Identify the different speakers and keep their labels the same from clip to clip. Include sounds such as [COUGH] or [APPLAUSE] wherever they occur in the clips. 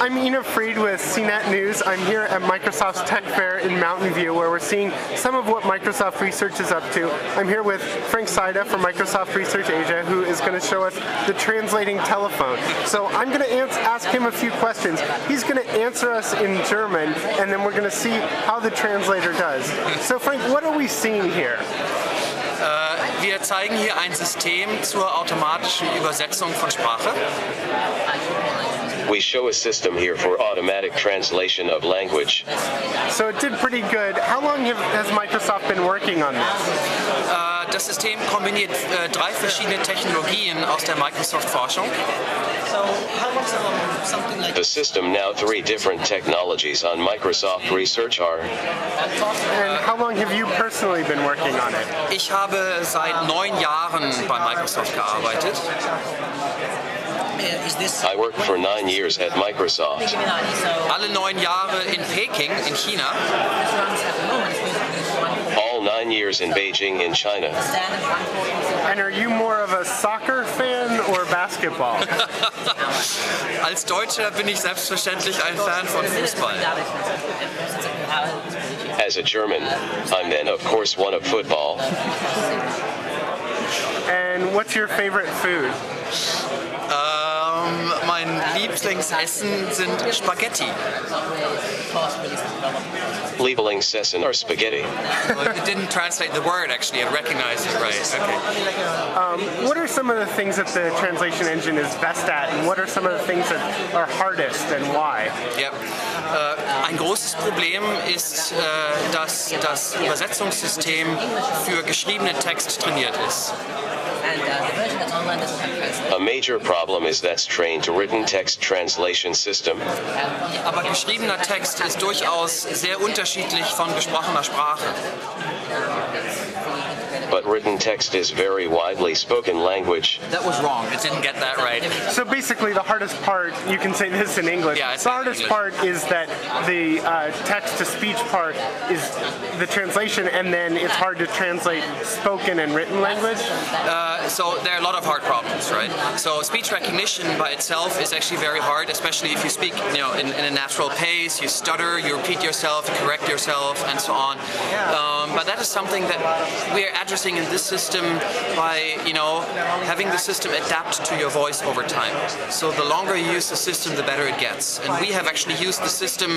Speaker 1: I'm Ina Fried with CNET News. I'm here at Microsoft's Tech Fair in Mountain View where we're seeing some of what Microsoft Research is up to. I'm here with Frank Seide from Microsoft Research Asia who is going to show us the translating telephone. So I'm going to ask him a few questions. He's going to answer us in German and then we're going to see how the translator does. So Frank, what are we seeing here?
Speaker 2: Äh, wir zeigen hier ein System zur automatischen Übersetzung von Sprache.
Speaker 3: We show a system here for automatic translation of language.
Speaker 1: So it did pretty good. How long have, has Microsoft been working on this?
Speaker 2: Äh, das System kombiniert äh, drei verschiedene Technologien aus der Microsoft-Forschung.
Speaker 3: The system now three different technologies on Microsoft Research are
Speaker 1: And how long have you personally been working on it?
Speaker 2: Ich habe seit neun Jahren bei Microsoft gearbeitet.
Speaker 3: I worked for nine years at Microsoft.
Speaker 2: Alle neun Jahre in Peking in China.
Speaker 3: All nine years in Beijing in China.
Speaker 1: And are you more of a soccer fan or basketball? [LAUGHS]
Speaker 2: Als Deutscher bin ich selbstverständlich ein Fan von Fußball.
Speaker 3: As a German, I'm then of course one of football.
Speaker 1: And what's your favorite food?
Speaker 2: Mein Lieblingsessen sind Spaghetti.
Speaker 3: Lieblingsessen are spaghetti.
Speaker 2: Well, it didn't translate the word actually, I recognized it right. Okay.
Speaker 1: Um, what are some of the things that the translation engine is best at, and what are some of the things that are hardest, and why?
Speaker 2: Ja. Äh, ein großes Problem ist, äh, dass das Übersetzungssystem für geschriebenen Text trainiert ist.
Speaker 3: A major problem is that's trained to written text translation system.
Speaker 2: Aber geschriebener Text ist durchaus sehr unterschiedlich von gesprochener Sprache.
Speaker 3: But written text is very widely spoken language.
Speaker 2: That was wrong. It didn't get that right.
Speaker 1: So basically, the hardest part, you can say this in English,
Speaker 2: Yeah, it's
Speaker 1: the hardest
Speaker 2: English.
Speaker 1: part is that the uh, text-to-speech part is the translation, and then it's hard to translate spoken and written language.
Speaker 2: Uh, so there are a lot of hard problems, right? So speech recognition by itself is actually very hard, especially if you speak, you know, in, in a natural pace. You stutter, you repeat yourself, you correct yourself, and so on. Um, but that is something that we are addressing in this system by, you know, having the system adapt to your voice over time. So the longer you use the system, the better it gets. And we have actually used the system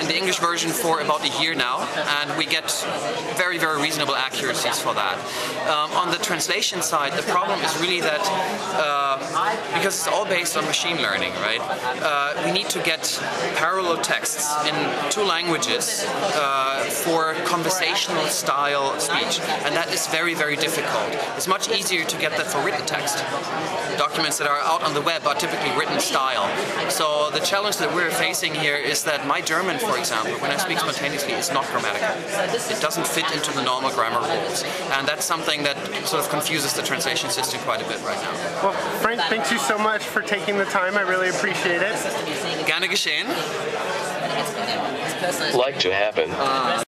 Speaker 2: in the English version for about a year now, and we get very, very reasonable accuracies for that. Um, on the translation side, the problem is really that uh, because it's all based on machine learning, right? Uh, we need to get parallel texts in two languages uh, for conversational style speech, and that is very, very difficult. It's much easier to get that for written text. Documents that are out on the web are typically written style. So the challenge that we're facing here is that my German, for example, when I speak spontaneously, is not grammatical. It doesn't fit into the normal grammar rules, and that's something that sort of confuses the translation system quite a bit right now.
Speaker 1: Well, Frank, thanks you so much for taking the time. I really appreciate it.
Speaker 2: Gerne geschehen.
Speaker 3: Like to happen. Ah.